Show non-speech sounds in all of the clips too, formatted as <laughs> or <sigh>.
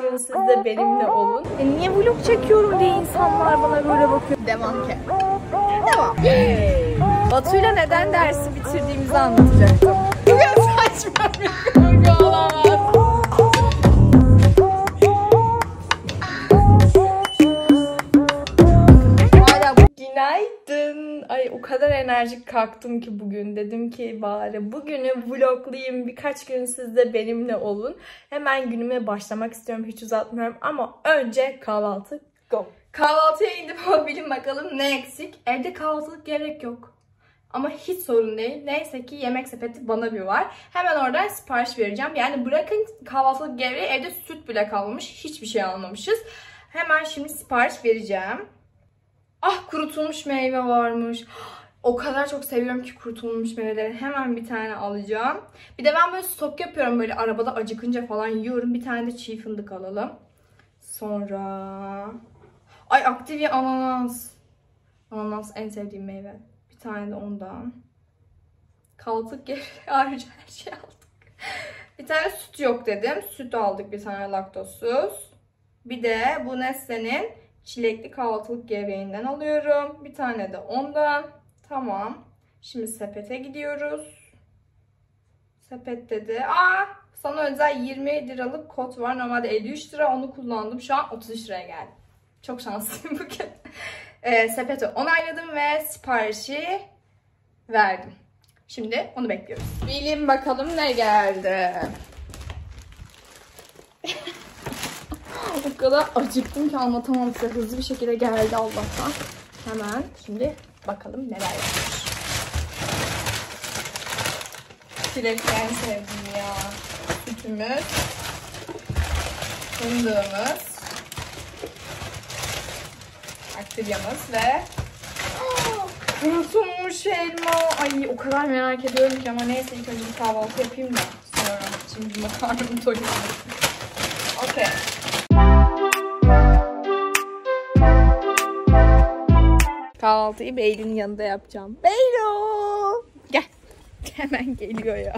gün siz de benimle olun. E niye vlog çekiyorum diye insanlar bana böyle bakıyor. Devam ki. Devam. Batu'yla neden dersi bitirdiğimizi anlatacaktım. Saçma bir kurgu olamaz. O kadar enerjik kalktım ki bugün. Dedim ki bari bugünü vloglayayım. Birkaç gün siz de benimle olun. Hemen günüme başlamak istiyorum. Hiç uzatmıyorum ama önce kahvaltı. Go. Kahvaltıya indim <laughs> ama bilin bakalım ne eksik. Evde kahvaltılık gerek yok. Ama hiç sorun değil. Neyse ki yemek sepeti bana bir var. Hemen oradan sipariş vereceğim. Yani bırakın kahvaltılık gevreği evde süt bile kalmamış. Hiçbir şey almamışız. Hemen şimdi sipariş vereceğim. Ah kurutulmuş meyve varmış. <gasps> O kadar çok seviyorum ki kurutulmuş meyveleri. Hemen bir tane alacağım. Bir de ben böyle stok yapıyorum böyle arabada acıkınca falan yiyorum. Bir tane de çiğ fındık alalım. Sonra... Ay Activia ananas. Ananas en sevdiğim meyve. Bir tane de ondan. Kahvaltılık geri <laughs> ayrıca her şey aldık. Bir tane süt yok dedim. Süt aldık bir tane laktozsuz. Bir de bu Nestle'nin çilekli kahvaltılık gevreğinden alıyorum. Bir tane de ondan. Tamam. Şimdi sepete gidiyoruz. Sepette de aa sana özel 20 liralık kod var. Normalde 53 lira onu kullandım. Şu an 33 liraya geldi. Çok şanslıyım <laughs> bugün. Ee, sepeti onayladım ve siparişi verdim. Şimdi onu bekliyoruz. Bilin bakalım ne geldi. O kadar acıktım ki anlatamam size. Hızlı bir şekilde geldi Allah'tan. Hemen şimdi bakalım neler yapmış. Çilek en sevdiğim ya. Sütümüz. Fındığımız. Aktivyamız ve kurutulmuş elma. Ay o kadar merak ediyorum ki ama neyse ilk önce bir kahvaltı yapayım da sonra şimdi makarnamı doyurayım. Okey. Kahvaltıyı Beylül'ün yanında yapacağım. Beylül! Gel. <laughs> Hemen geliyor ya.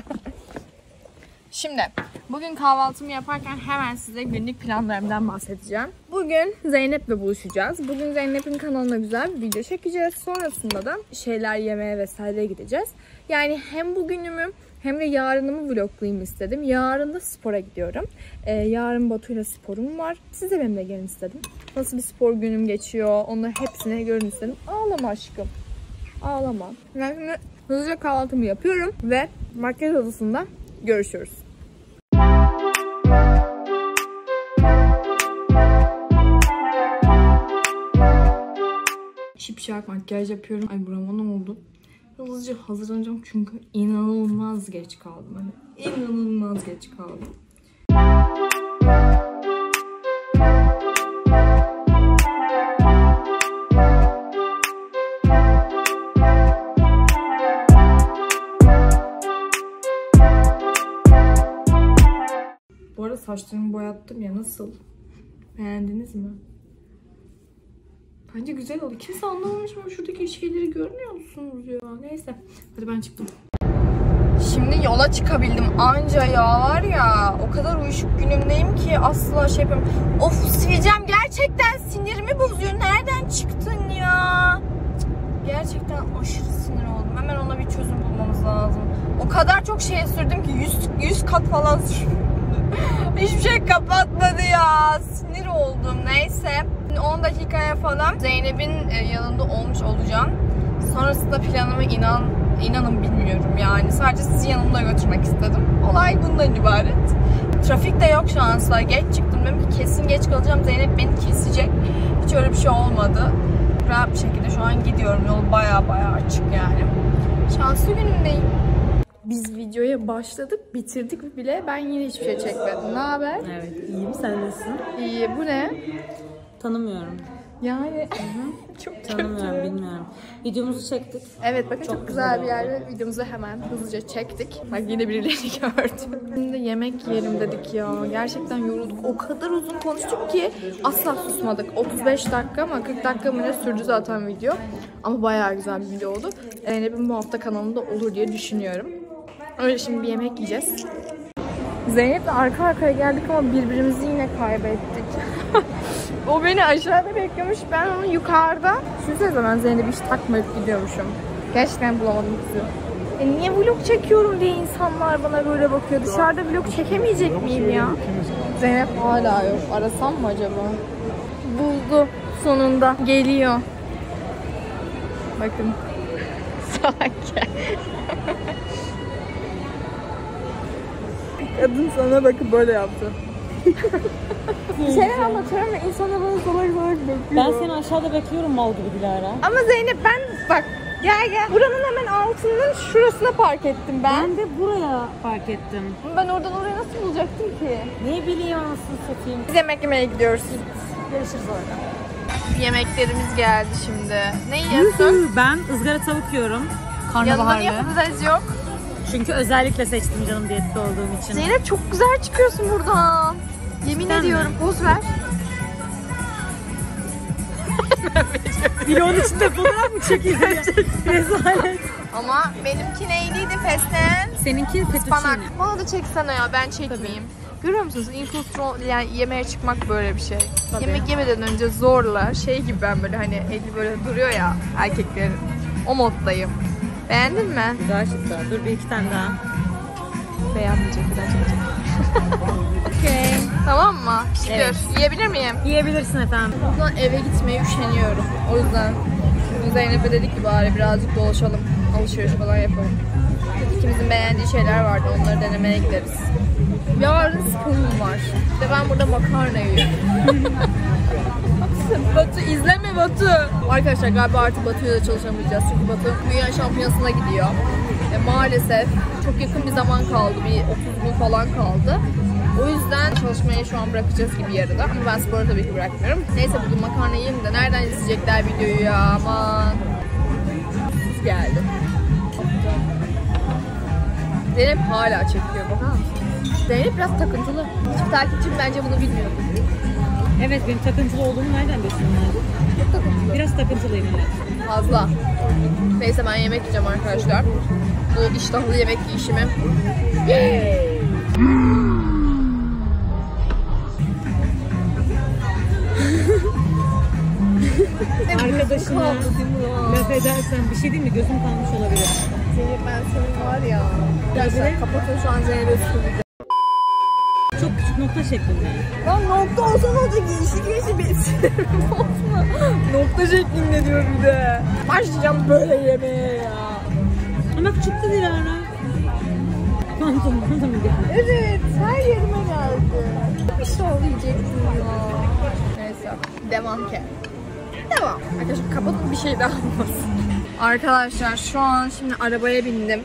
Şimdi bugün kahvaltımı yaparken hemen size günlük planlarımdan bahsedeceğim. Bugün Zeynep'le buluşacağız. Bugün Zeynep'in kanalına güzel bir video çekeceğiz. Sonrasında da şeyler yemeye vesaire gideceğiz. Yani hem bugünümü hem de yarınımı vloglayayım istedim. Yarın da spora gidiyorum. Ee, yarın Batu'yla sporum var. Siz de benimle gelin istedim. Nasıl bir spor günüm geçiyor. Onları hepsini görün istedim. Ağlama aşkım. Ağlama. Ben şimdi hızlıca kahvaltımı yapıyorum ve makyaj odasında görüşürüz. Şipşak makyaj yapıyorum. Ay burama ne oldu? Hızlıca hazırlanacağım çünkü inanılmaz geç kaldım. Hani inanılmaz geç kaldım. Bu arada saçlarımı boyattım ya nasıl? Beğendiniz mi? Bence güzel oldu. Kimse anlamamış ama şuradaki şeyleri görmüyor musunuz ya? Neyse. Hadi ben çıktım. Şimdi yola çıkabildim anca ya var ya o kadar uyuşuk günümdeyim ki asla şey yapamıyorum. Of sileceğim gerçekten sinirimi bozuyor. Nereden çıktın ya? Gerçekten aşırı sinir oldum. Hemen ona bir çözüm bulmamız lazım. O kadar çok şeye sürdüm ki 100, 100 kat falan sürdüm. <laughs> Hiçbir şey kapatmadı ya. Sinir oldum. Neyse. 10 dakikaya falan Zeynep'in e, yanında olmuş olacağım. Sonrasında planımı inan inanın bilmiyorum yani. Sadece sizi yanımda götürmek istedim. Olay bundan ibaret. Trafik de yok şu an asla. Geç çıktım. Dedim ki kesin geç kalacağım. Zeynep beni kesecek. Hiç öyle bir şey olmadı. Rahat bir şekilde şu an gidiyorum. Yol baya baya açık yani. Şanslı günümdeyim. Biz videoya başladık, bitirdik bile. Ben yine hiçbir şey çekmedim. Ne haber? Evet, iyiyim. Sen nasılsın? İyi. Bu ne? Tanımıyorum. Yani <laughs> çok Tanımıyorum, kötü. bilmiyorum. Videomuzu çektik. Evet bakın çok, Çok güzel, güzel bir yerde videomuzu hemen hızlıca çektik. Bak yine birilerini <laughs> gördüm. Şimdi yemek yiyelim dedik ya. Gerçekten yorulduk. O kadar uzun konuştuk ki asla susmadık. 35 dakika ama 40 dakika mı ne sürdü zaten video. Ama bayağı güzel bir video oldu. Zeynep'in bu hafta kanalında olur diye düşünüyorum. Öyle şimdi bir yemek yiyeceğiz. Zeynep'le arka arkaya geldik ama birbirimizi yine kaybettik. <laughs> o beni aşağıda beklemiş. Ben onu yukarıda. Düşünsenize ben Zeynep'i hiç takmayıp gidiyormuşum. Gerçekten bulamadım kızı. E niye vlog çekiyorum diye insanlar bana böyle bakıyor. Dışarıda vlog çekemeyecek miyim ya? Zeynep hala yok. Arasam mı acaba? Buldu sonunda. Geliyor. Bakın. <laughs> Sakin. Kadın sana bakıp böyle yaptı. Bir şeyler anlatıyorum ve insanlar bana salak salak bakıyor. Ben seni aşağıda bekliyorum mal gibi Dilara. Ama Zeynep ben bak gel gel. Buranın hemen altının şurasına park ettim ben. Ben de buraya fark ettim. Ben oradan oraya nasıl bulacaktım ki? Ne bileyim anasını satayım. Biz yemek yemeye gidiyoruz. Görüşürüz orada. Yemeklerimiz geldi şimdi. Ne yiyorsun? Ben ızgara tavuk yiyorum. Yanında niye Karnabaharlı. patates yok? Çünkü özellikle seçtim canım diyette olduğum için. Zeynep çok güzel çıkıyorsun buradan. Yemin mi? ediyorum. Poz ver. <laughs> Vlogun içinde fotoğraf mı çekildi? Rezalet. Ama benimki neyliydi fesleğen? Seninki fettuccine. Bana da çeksene ya ben çekmeyeyim. Görüyor musunuz? Infiltron yani yemeğe çıkmak böyle bir şey. Tabii. Yemek yemeden önce zorla şey gibi ben böyle hani eli böyle duruyor ya erkeklerin. O moddayım. Beğendin mi? Güzel çıktı. Dur bir iki tane daha. Beğenmeyecek daha çekeceğim. <laughs> Okey. Tamam mı? Şükür. Evet. Yiyebilir miyim? Yiyebilirsin efendim. Buradan eve gitmeye üşeniyorum. O yüzden Zeynep'e dedik ki bari birazcık dolaşalım. Alışveriş falan yapalım. İkimizin beğendiği şeyler vardı. Onları denemeye gideriz. Yarın sporum var. İşte ben burada makarna yiyorum. <laughs> Batu izleme Batu. Arkadaşlar galiba artık Batu'yla da çalışamayacağız. Çünkü Batu dünya şampiyonasına gidiyor. E, maalesef çok yakın bir zaman kaldı. Bir 30 gün falan kaldı. O yüzden çalışmayı şu an bırakacağız gibi yarıda. Ama ben sporu tabii ki bırakmıyorum. Neyse bugün makarna yiyeyim de nereden izleyecekler videoyu ya aman. Geldi. Zeynep hala çekiyor bakar mısın? Zeynep biraz takıntılı. Hiçbir takipçim bence bunu bilmiyor. Evet benim takıntılı olduğumu nereden takıntılı. Biraz takıntılıyım evet. Fazla. Neyse ben yemek yiyeceğim arkadaşlar. Bu iştahlı yemek yiyişimi. Arkadaşına laf edersen bir şey değil mi? Gözüm kalmış olabilir. Zeynep ben senin var ya. Arkadaşlar kapatın şu an küçük nokta şeklinde. Lan nokta olsa ne olacak? Girişi girişi bir. Nokta şeklinde diyor bir de. Başlayacağım böyle yemeğe ya. Ama küçüktü Dilara. Kuantum, kuantum geldi. Evet, her yerime geldi. Bir şey yiyecektim ya. Neyse, devam ki. Devam. Arkadaşlar kapatın bir şey daha olmasın. Arkadaşlar şu an şimdi arabaya bindim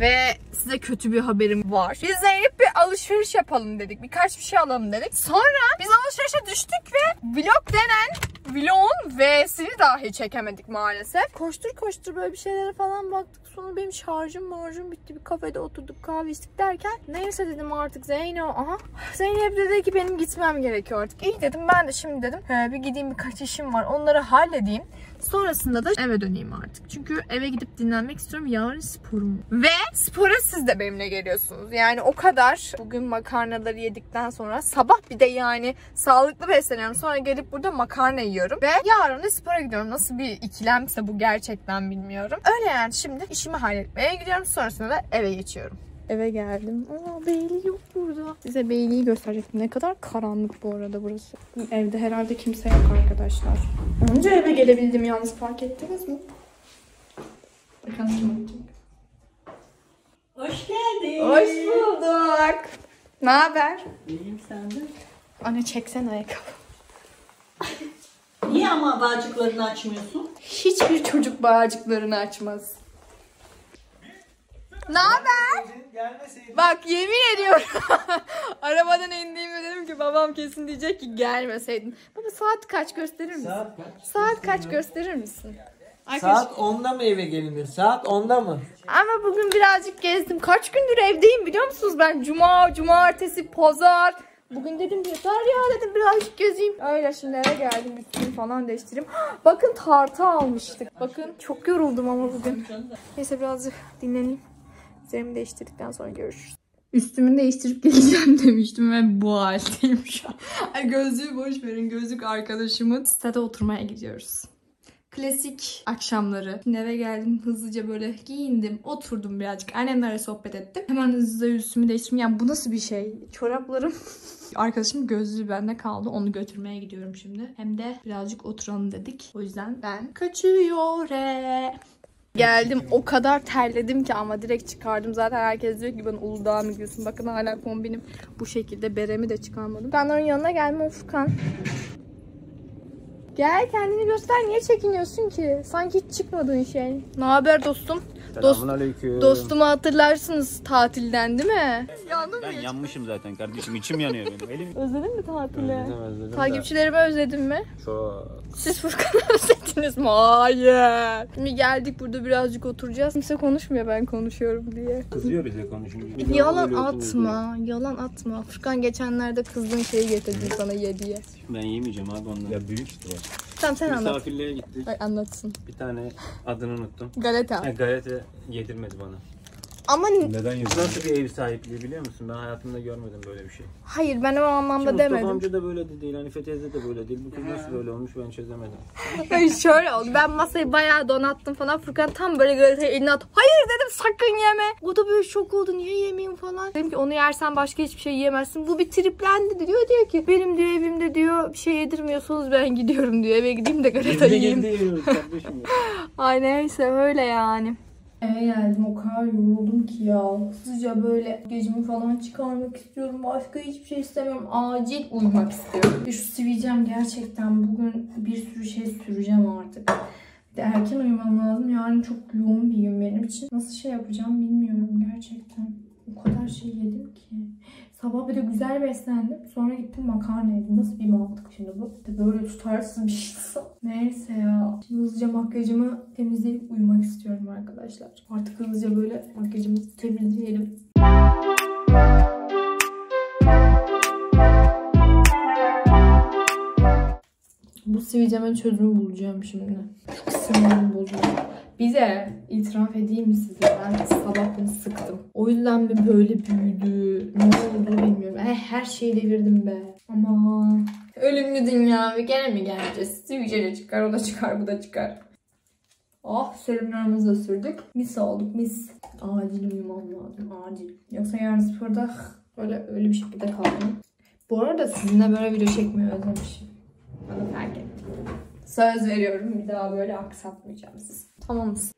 ve size kötü bir haberim var. Biz Zeynep bir alışveriş yapalım dedik. Birkaç bir şey alalım dedik. Sonra biz alışverişe düştük ve vlog denen vlogun V'sini dahi çekemedik maalesef. Koştur koştur böyle bir şeylere falan baktık. Sonra benim şarjım marjım bitti. Bir kafede oturduk kahve içtik derken neyse dedim artık Zeynep. Aha. Zeynep dedi ki benim gitmem gerekiyor artık. İyi dedim ben de şimdi dedim. "he, bir gideyim birkaç işim var. Onları halledeyim. Sonrasında da eve döneyim artık. Çünkü eve gidip dinlenmek istiyorum. Yarın sporum. Ve spora siz de benimle geliyorsunuz. Yani o kadar bugün makarnaları yedikten sonra sabah bir de yani sağlıklı besleniyorum. Sonra gelip burada makarna yiyorum. Ve yarın da spora gidiyorum. Nasıl bir ikilemse bu gerçekten bilmiyorum. Öyle yani şimdi işimi halletmeye gidiyorum. Sonrasında da eve geçiyorum. Eve geldim. Aa Beyli yok burada. Size Beyli'yi gösterecektim. Ne kadar karanlık bu arada burası. Evde herhalde kimse yok arkadaşlar. Önce eve gelebildim yalnız fark ettiniz mi? Bakalım kim olacak. Hoş geldin. Hoş bulduk. Ne haber? İyiyim sen de. Anne çeksen ayakkabı. Niye ama bağcıklarını açmıyorsun? Hiçbir çocuk bağcıklarını açmaz. Ne haber? Bak yemin ediyorum. <laughs> Arabadan indiğimde dedim ki babam kesin diyecek ki gelmeseydin. Baba saat kaç gösterir misin? Saat kaç? Saat kaç gösterir misin? Arkadaş, Saat 10'da mı eve gelinir? Saat 10'da mı? ama bugün birazcık gezdim. Kaç gündür evdeyim biliyor musunuz ben? Cuma, cumartesi, pazar. Bugün dedim yeter ya dedim birazcık gezeyim. Öyle şimdi eve geldim üstümü falan değiştireyim. <gasps> Bakın tartı almıştık. Bakın çok yoruldum ama bugün. Neyse birazcık dinleneyim. Üzerimi değiştirdikten sonra görüşürüz. Üstümü değiştirip geleceğim <laughs> demiştim ve bu haldeyim şu an. Ay gözlüğü boş verin. Gözlük arkadaşımın. Sitede oturmaya gidiyoruz. Klasik akşamları. Şimdi eve geldim hızlıca böyle giyindim. Oturdum birazcık. Annemlerle sohbet ettim. Hemen hızlıca üstümü değiştirdim. Yani bu nasıl bir şey? Çoraplarım <laughs> Arkadaşım gözlüğü bende kaldı. Onu götürmeye gidiyorum şimdi. Hem de birazcık oturalım dedik. O yüzden ben kaçıyorum. Geldim o kadar terledim ki ama direkt çıkardım. Zaten herkes diyor ki ben Uludağ'a mı gidiyorsun? Bakın hala kombinim bu şekilde. Beremi de çıkarmadım. Ben onun yanına geldim o Furkan. Gel kendini göster. Niye çekiniyorsun ki? Sanki hiç çıkmadığın şey. Ne haber dostum? Dost, Selamünaleyküm. dostumu hatırlarsınız tatilden değil mi? Yandım Ben yanmışım zaten kardeşim. içim yanıyor benim. Elim Özledin mi tatili? Özledim, özledim de. Takipçilerimi özledin mi? Çok. Siz Furkan'ı <laughs> özlediniz mi? Hayır. Şimdi geldik burada birazcık oturacağız. Kimse konuşmuyor ben konuşuyorum diye. Kızıyor bize konuşunca. Yalan atma. Yalan atma. Furkan geçenlerde kızdığın şeyi getirdim sana ye diye. Ben yemeyeceğim abi ondan. Ya büyük işte. Tamam sen anlat. Misafirliğe gittik. Ay anlatsın. Bir tane adını unuttum. Galeta. Ha, galeta yedirmedi bana. Ama Neden Nasıl bir ev sahipliği biliyor musun? Ben hayatımda görmedim böyle bir şey. hayır ben o anlamda Mustafa demedim. amca da böyle de değil. Hanife teyze de böyle değil. Bu kız nasıl böyle olmuş ben çözemedim. <laughs> Şöyle oldu. Ben masayı bayağı donattım falan. Furkan tam böyle galetayı eline at. Hayır dedim sakın yeme. O da böyle şok oldu. Niye yemeyeyim falan. Dedim ki onu yersen başka hiçbir şey yiyemezsin. Bu bir triplendi diyor. Diyor ki benim diyor evimde diyor bir şey yedirmiyorsunuz ben gidiyorum diyor. Eve gideyim de galeta yiyeyim. yiyoruz kardeşim ya. <laughs> Ay neyse öyle yani. Eve geldim o kadar yoruldum ki ya. Hızlıca böyle gecemi falan çıkarmak istiyorum. Başka hiçbir şey istemiyorum. Acil uyumak istiyorum. Şu sivilcem gerçekten bugün bir sürü şey süreceğim artık. Bir de erken uyumam lazım. Yarın çok yoğun bir gün benim için. Nasıl şey yapacağım bilmiyorum gerçekten. O kadar şey yedim ki. Sabah bir de güzel beslendim. Sonra gittim makarna yedim. Nasıl bir mantık şimdi bu? De böyle tutarsız bir şeyse. Neyse ya. Şimdi hızlıca makyajımı temizleyip uyumak istiyorum arkadaşlar. Artık hızlıca böyle makyajımızı temizleyelim. Bu sivilcemin çözümü bulacağım şimdi. Çok sinirim bozuldu. Bir de itiraf edeyim mi size? Ben sabah bunu sıktım. O yüzden mi böyle büyüdü? Ne oldu bilmiyorum. Her, her şeyi devirdim be. Ama ölümlü dünya bir gene mi geleceğiz? De çıkar, o da çıkar, bu da çıkar. Ah serumlarımızı da sürdük. Mis olduk mis. Acil uyumam lazım acil. Yoksa yarın sporda böyle öyle bir şekilde kaldım. Bu arada sizinle böyle video çekmeyi özlemişim. Bana fark ettim. Söz veriyorum bir daha böyle aksatmayacağım sizi. Tamam mısın?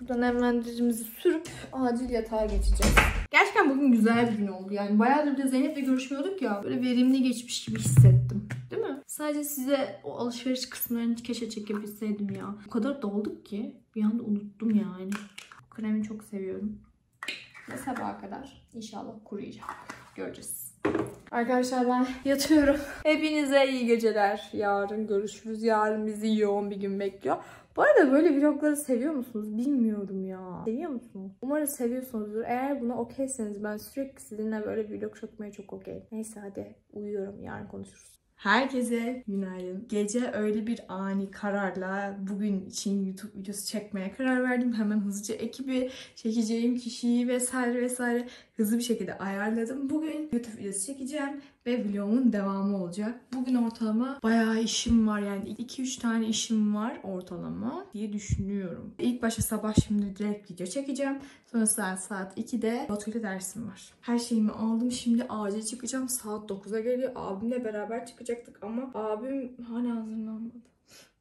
Buradan nemlendiricimizi sürüp acil yatağa geçeceğiz. Gerçekten bugün güzel bir gün oldu. Yani bayağıdır da Zeynep'le görüşmüyorduk ya. Böyle verimli geçmiş gibi hissettim. Değil mi? Sadece size o alışveriş kısımlarını keşke çekebilseydim ya. O kadar dolduk ki bir anda unuttum yani. Kremi çok seviyorum. Ve sabaha kadar inşallah kuruyacak. Göreceğiz. Arkadaşlar ben yatıyorum. <laughs> Hepinize iyi geceler. Yarın görüşürüz. Yarın bizi yoğun bir gün bekliyor. Bu arada böyle vlogları seviyor musunuz? Bilmiyorum ya. Seviyor musunuz? Umarım seviyorsunuzdur. Eğer buna okeyseniz ben sürekli sizinle böyle vlog çekmeye çok okey. Neyse hadi uyuyorum. Yarın konuşuruz. Herkese günaydın. Gece öyle bir ani kararla bugün için YouTube videosu çekmeye karar verdim. Hemen hızlıca ekibi, çekeceğim kişiyi vesaire vesaire hızlı bir şekilde ayarladım. Bugün YouTube videosu çekeceğim ve vlogumun devamı olacak. Bugün ortalama bayağı işim var yani 2-3 tane işim var ortalama diye düşünüyorum. İlk başta sabah şimdi direkt video çekeceğim. Sonra saat saat 2'de Batu'yla dersim var. Her şeyimi aldım. Şimdi acil çıkacağım. Saat 9'a geliyor. Abimle beraber çıkacaktık ama abim hala hazırlanmadı.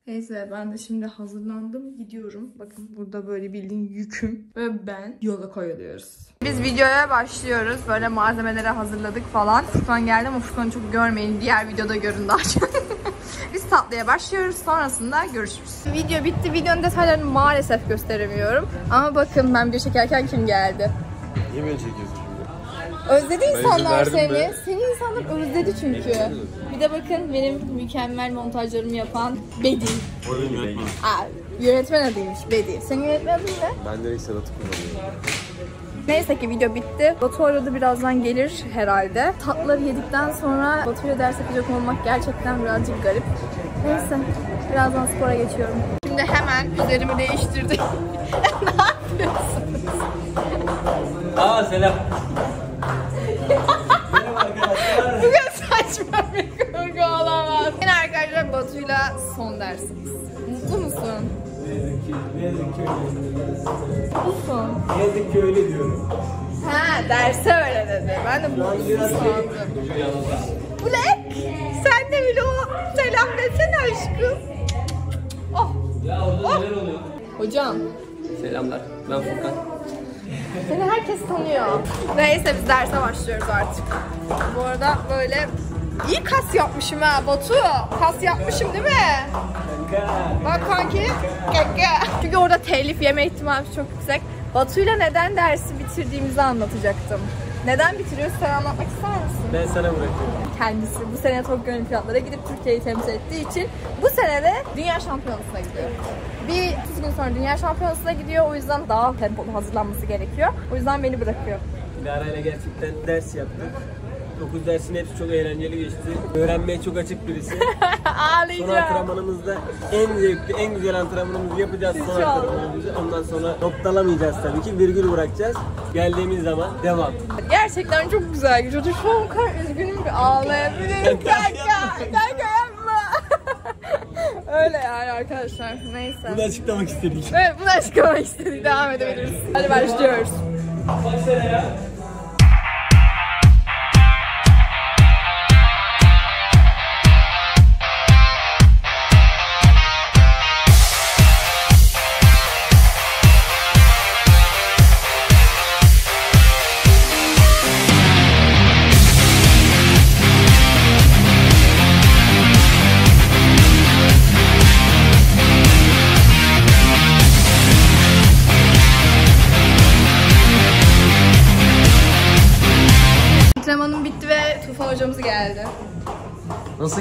Neyse ben de şimdi hazırlandım. Gidiyorum. Bakın burada böyle bildiğin yüküm. Ve ben yola koyuluyoruz. Biz videoya başlıyoruz. Böyle malzemeleri hazırladık falan. Furkan geldi ama Furkan'ı çok görmeyin. Diğer videoda görün daha çok. <laughs> Biz tatlıya başlıyoruz. Sonrasında görüşürüz. Video bitti. Videonun detaylarını maalesef gösteremiyorum. Ama bakın ben video çekerken kim geldi. Niye beni çekiyorsun şimdi? Özledi insanlar seni. be. Seni insanlar özledi çünkü. Bir de bakın benim mükemmel montajlarımı yapan Bedi. Oyun yönetmeni. Aa, yönetmen adıymış Bedi. Senin yönetmen adın ne? Ben direkt Sedat'ı kullanıyorum. Neyse ki video bitti. Batu arada birazdan gelir herhalde. Tatlıları yedikten sonra Batu'yla ders yapacak olmak gerçekten birazcık garip. Neyse birazdan spora geçiyorum. Şimdi hemen üzerimi değiştirdim. <laughs> ne yapıyorsunuz? Aa selam. Bugün saçma bir kurgu olamaz. Yine arkadaşlar Son dersimiz. Mutlu musun? Mutlusun. Ne yazık ki öyle diyorum. Ha derse öyle dedi. Ben de mutlusun sandım. Black sen de bile o selam desene aşkım. Oh. Ya orada neler oluyor? Hocam Selamlar. Ben Furkan. seni herkes tanıyor. Neyse biz derse başlıyoruz artık. Bu arada böyle iyi kas yapmışım ha Batu. Kas yapmışım değil mi? Bak kanki. Çünkü orada telif yeme ihtimali çok yüksek. Batu'yla neden dersi bitirdiğimizi anlatacaktım. Neden bitiriyoruz sen anlatmak ister misin? Ben sana bırakıyorum. Kendisi bu sene Tokyo Olimpiyatlara gidip Türkiye'yi temsil ettiği için bu sene de Dünya Şampiyonası'na gidiyor. Bir 30 gün sonra Dünya Şampiyonası'na gidiyor o yüzden daha tempolu hazırlanması gerekiyor. O yüzden beni bırakıyor. Dilara ile gerçekten ders yaptık. 9 dersin hepsi çok eğlenceli geçti. Öğrenmeye çok açık birisi. <laughs> Son Ağlayacağım. antrenmanımızda en zevkli, en güzel antrenmanımızı yapacağız. Son İnşallah. antrenmanımızı. Ondan sonra noktalamayacağız tabii ki. Virgül bırakacağız. Geldiğimiz zaman devam. Gerçekten çok güzel geçiyordu. Şu an kadar üzgünüm ki ağlayabilirim. Kanka, kanka yapma. <laughs> Öyle yani arkadaşlar. Neyse. Bunu açıklamak istedik. Evet bunu açıklamak istedik. Devam edebiliriz. Hadi başlıyoruz. Antrenmanım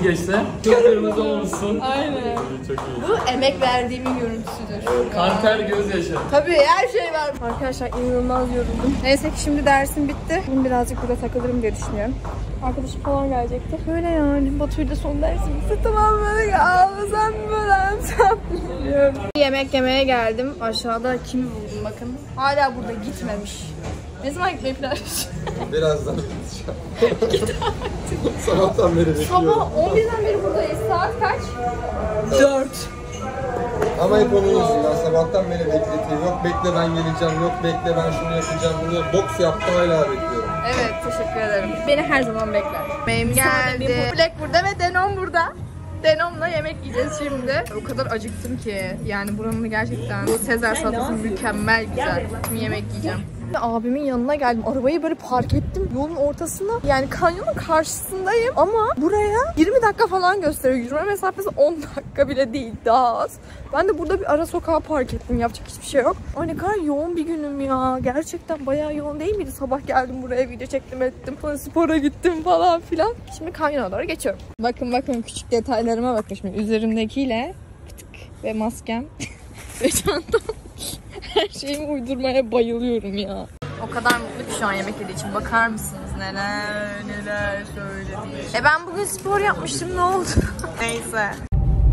Geçti? Çok kırmızı olmuşsun. Aynen. Çok iyi. Bu emek verdiğimin görüntüsüdür. Kanter gözyaşı. Tabii her şey var. Arkadaşlar inanılmaz yoruldum. Neyse ki şimdi dersim bitti. Bugün birazcık burada takılırım diye düşünüyorum. Arkadaşım falan gelecekti. Böyle yani Batu'yla son dersimizi tamamladık. Ağlasam böyle ağlasam bilmiyorum. Yemek yemeye geldim. Aşağıda kimi buldum bakın. Hala burada gitmemiş. Ne zaman gitmeyi planlıyorsun? Birazdan gideceğim. Sabahtan beri bekliyorum. Sabah 11'den beri buradayız. Saat kaç? 4. Ama hep onun yüzünden sabahtan beri bekletiyor. Yok bekle ben geleceğim, yok bekle ben şunu yapacağım. Bunu boks yaptı hala bekliyorum. Evet teşekkür ederim. Beni her zaman bekler. Benim geldi. Black burada ve Denon burada. Denom'la yemek yiyeceğiz şimdi. O kadar acıktım ki. Yani buranın gerçekten bu Sezar salatası mükemmel güzel. Şimdi yemek yiyeceğim. Abimin yanına geldim. Arabayı böyle park ettim. Yolun ortasına. Yani kanyonun karşısındayım. Ama buraya 20 dakika falan gösteriyor. Yürüme mesafesi 10 dakika bile değil. Daha az. Ben de burada bir ara sokağa park ettim. Yapacak hiçbir şey yok. Ay ne kadar yoğun bir günüm ya. Gerçekten bayağı yoğun değil miydi? Sabah geldim buraya video çektim ettim. Sonra spora gittim falan filan. Şimdi kanyona doğru geçiyorum. Bakın bakın küçük detaylarıma bakın şimdi. Üzerimdekiyle ve maskem <laughs> ve çantam. Her şeyimi uydurmaya bayılıyorum ya. O kadar mutlu ki şu an yemek yediği için. Bakar mısınız neler neler söyledi. E ben bugün spor yapmıştım ne oldu? <laughs> Neyse.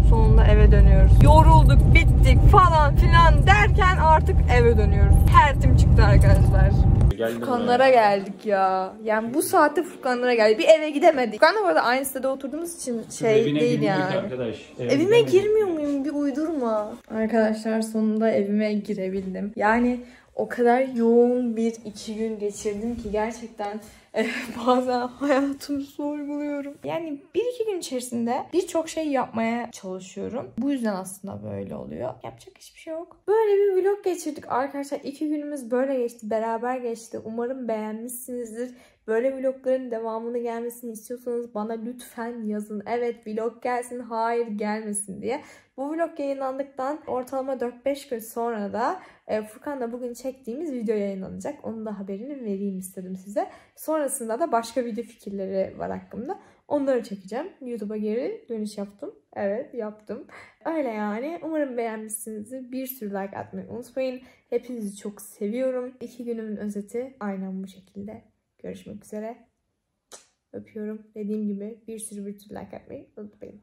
Sonunda eve dönüyoruz. Yorulduk, bittik falan filan derken artık eve dönüyoruz. Tertim çıktı arkadaşlar. Furkanlara geldik ya. Yani bu saatte Furkanlara geldik. Bir eve gidemedik. Furkan'la bu arada aynı sitede oturduğumuz için şey değil yani. Arkadaş. Evime girmiyor muyum? Bir uydurma. Arkadaşlar sonunda evime girebildim. Yani o kadar yoğun bir iki gün geçirdim ki gerçekten <laughs> bazen hayatımı sorguluyorum. Yani bir iki gün içerisinde birçok şey yapmaya çalışıyorum. Bu yüzden aslında böyle oluyor. Yapacak hiçbir şey yok. Böyle bir vlog geçirdik arkadaşlar. İki günümüz böyle geçti. Beraber geçti. Umarım beğenmişsinizdir. Böyle vlogların devamını gelmesini istiyorsanız bana lütfen yazın. Evet vlog gelsin, hayır gelmesin diye. Bu vlog yayınlandıktan ortalama 4-5 gün sonra da e, Furkan'la bugün çektiğimiz video yayınlanacak. Onun da haberini vereyim istedim size. Sonrasında da başka video fikirleri var hakkımda. Onları çekeceğim. YouTube'a geri dönüş yaptım. Evet yaptım. Öyle yani. Umarım beğenmişsinizdir. Bir sürü like atmayı unutmayın. Hepinizi çok seviyorum. İki günümün özeti aynen bu şekilde. Görüşmek üzere. Öpüyorum. Dediğim gibi bir sürü bir sürü like atmayı unutmayın.